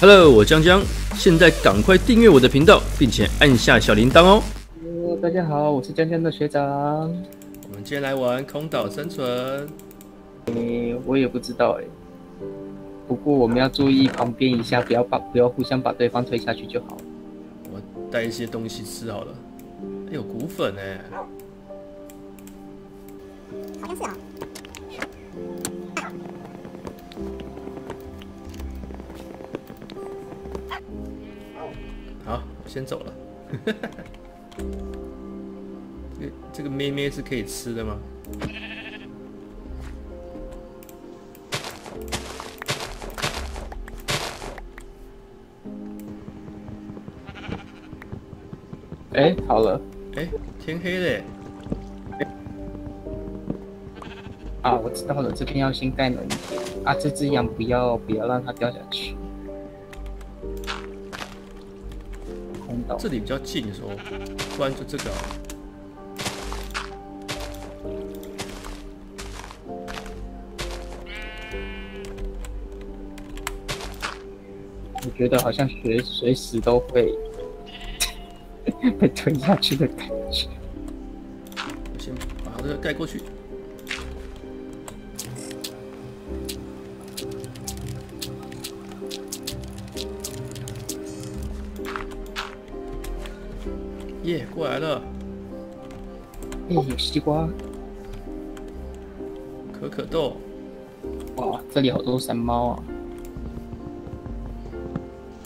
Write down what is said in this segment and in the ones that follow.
Hello，我江江，现在赶快订阅我的频道，并且按下小铃铛哦。Hello，大家好，我是江江的学长。我们今天来玩空岛生存。诶、我也不知道诶、不过我们要注意旁边一下，不要把不要互相把对方推下去就好。我带一些东西吃好了。哎有骨粉哎，好像是哦。好，我先走了。这个这个咩咩是可以吃的吗？哎、好了哎，天黑嘞。啊，我知道了，这边要先盖门啊，这只羊不要不要让它掉下去。空岛这里比较近说，不然就这个、啊。我觉得好像随随时都会 被推下去的感觉。我先把这个盖过去。耶、过来了，哎、有西瓜，可可豆。哇，这里好多山猫啊！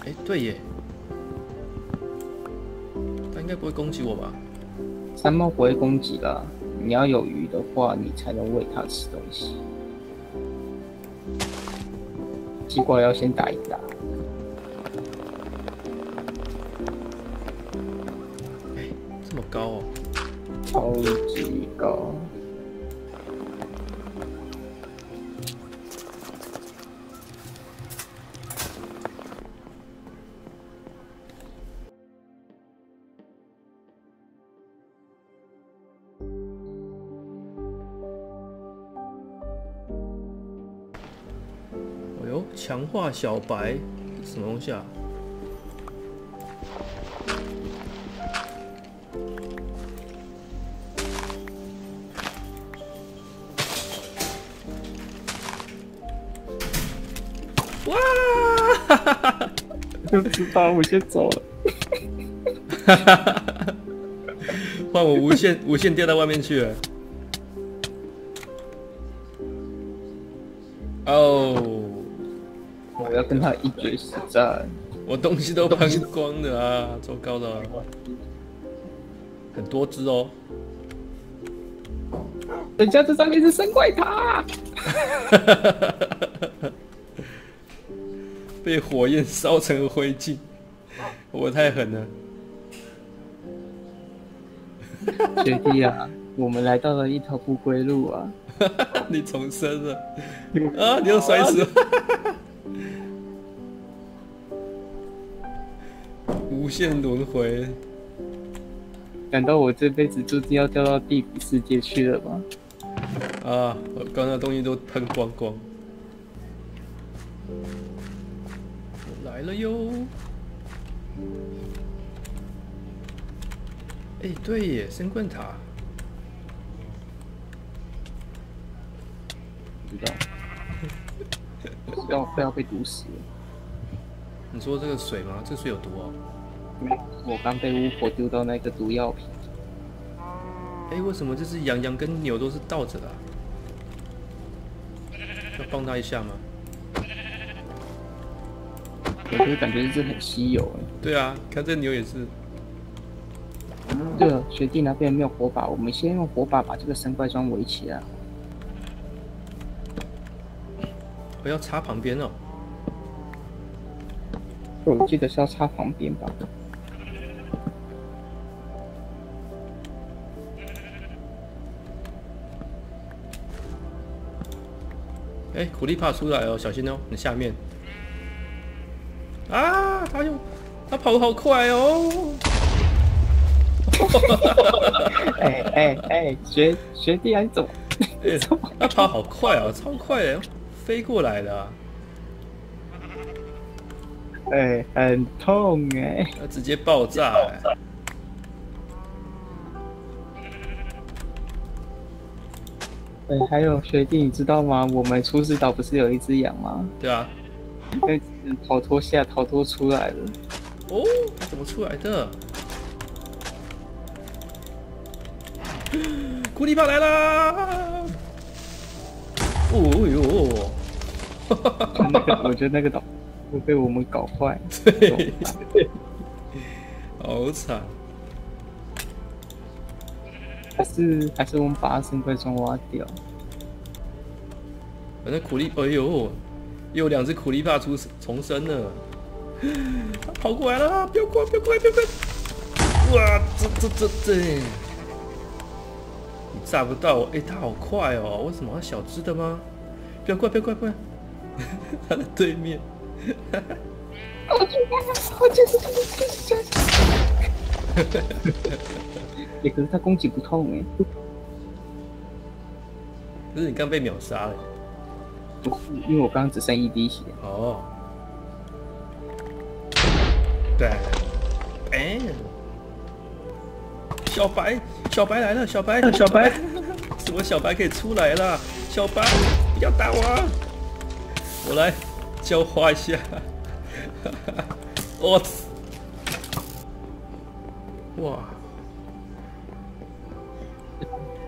哎，对耶，该不会攻击我吧？山猫不会攻击啦，你要有鱼的话，你才能喂它吃东西。西瓜要先打一打，哎，这么高哦。超级高。强化小白，什么东西啊？哇！不知道，我先走了。换我无限无限掉到外面去了。我要跟他一决死战。我东西都喷光了啊，糟糕了，很多只哦。人家这上面是生怪塔，被火焰烧成灰烬，我太狠了。学弟啊，我们来到了一条不归路啊！你重生了啊！你又摔死了，限轮回。难道我这辈子注定要掉到地底世界去了吗？啊！我刚刚东西都喷光光。我来了哟！哎，对耶，升棍塔。不知道，要快要被毒死了。你说这个水吗？这水有毒哦。我刚被巫婆丢到那个毒药瓶，哎，为什么这只羊羊跟牛都是倒着的、啊？要帮它一下吗？我就感觉这很稀有哎。对啊，看这牛也是。对了，学弟那边没有火把？我们先用火把把这个神怪装围起来。我要插旁边哦。我记得是要插旁边吧？哎，苦力怕出来哦，小心哦，你下面。啊，他又，他跑得好快哦。哎哎哎，学学弟啊，你怎么？哎他跑好快哦，超快的，飞过来的、啊，哎，很痛哎、他直接爆炸、哎哎，还有学弟，你知道吗？我们初始岛不是有一只羊吗？对啊，逃脱下逃脱出来了。哦，怎么出来的？库里帕来啦！哦哟，那个，我觉得那个岛会被我们搞坏。对，好惨。还是还是我们把它生怪中挖掉。反正苦力，哎呦，又有两只苦力怕出重生了，他跑过来了，不要过来，不要过来，不要过来！哇，这这这这，你炸不到我，哎、他好快哦，为什么他小只的吗？不要过来，不要过来，不要过来！他的对面，也可是他攻击不痛哎、可是你刚被秒杀了。不是，因为我刚刚只剩一滴血。哦，对，哎，小白，小白来了，小白，小白，什么小白可以出来了？小白，不要打我啊！我来浇花一下，我，哇，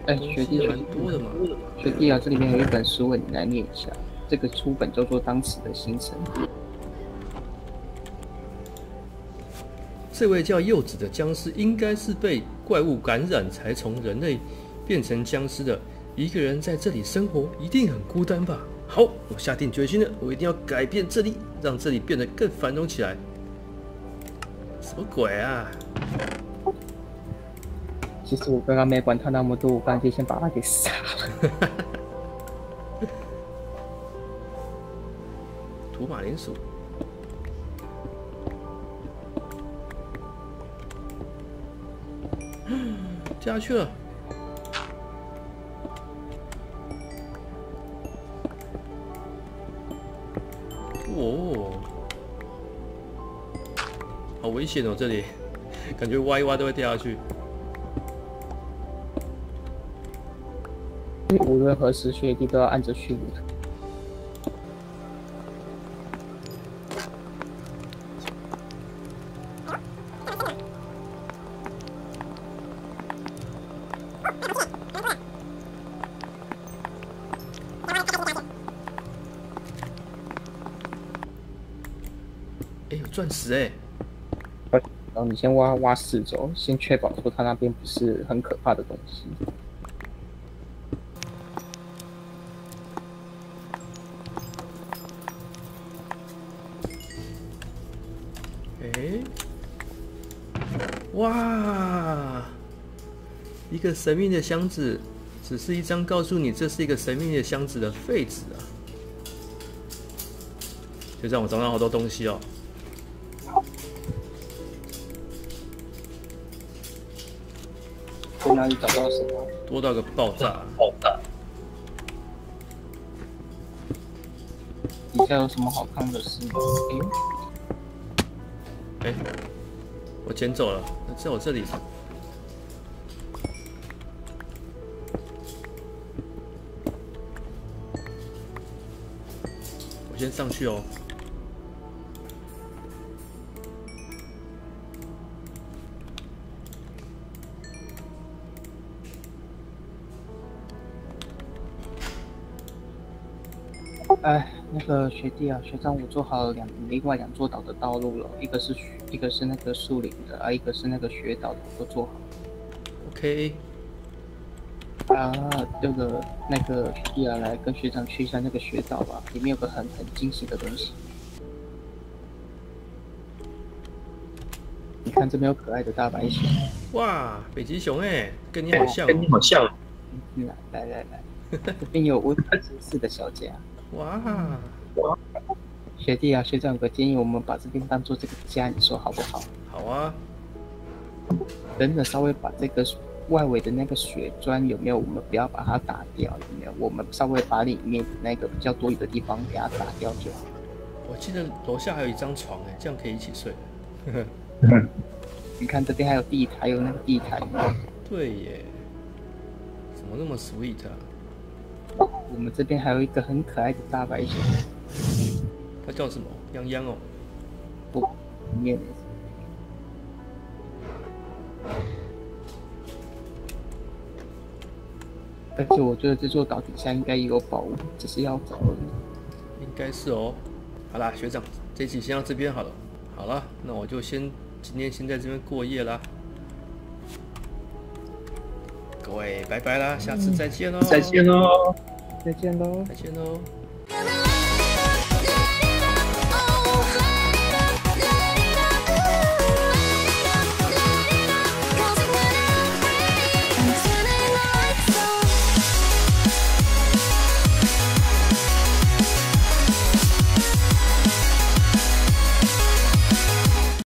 哎，学弟，蛮，多的嘛。学弟啊，这里面有一本书，你来念一下。这个书本叫做《当时的星辰》。这位叫柚子的僵尸，应该是被怪物感染才从人类变成僵尸的。一个人在这里生活，一定很孤单吧？好，我下定决心了，我一定要改变这里，让这里变得更繁荣起来。什么鬼啊？其实我刚刚没管他那么多，我干脆先把他给杀了。土马铃薯。掉下去了。哦，好危险哦！这里感觉挖一挖都会掉下去。无论何时，雪地都要按着去路。哎，有钻石哎！然后你先挖挖四周，先确保说他那边不是很可怕的东西。哎，哇！一个神秘的箱子，只是一张告诉你这是一个神秘的箱子的废纸啊！就让我找到好多东西哦。在哪里找到什么？多到个爆炸！爆炸底下有什么好看的事吗？诶，哎，我捡走了，在我这里。我先上去哦。哎，那个学弟啊，学长，我做好了两另外两座岛的道路了，一个是一个是那个树林的，啊，一个是那个雪岛的，都做好了。OK，啊，这个那个学弟啊，来跟学长去一下那个雪岛吧，里面有个很很惊喜的东西。你看这边有可爱的大白熊，哇，北极熊哎，跟你好像、哦。好像。嗯来来来来，这边有温暖舒适的小家。哇，学弟啊，学长有个建议，我们把这边当做这个家，你说好不好？好啊。等等稍微把这个外围的那个雪砖有没有？我们不要把它打掉，有没有？我们稍微把里面那个比较多余的地方给它打掉就好。我记得楼下还有一张床哎，这样可以一起睡。你看这边还有地台，有那个地台。对耶，怎么那么 sweet 啊？我们这边还有一个很可爱的大白熊。它叫什么？泱泱哦。不，念。但是我觉得这座岛底下应该也有宝物，只是要找。应该是哦。好啦，学长，这期先到这边好了。好了，那我就先今天先在这边过夜啦。各位，拜拜啦，下次再见喽！再见喽！再见喽！再见喽！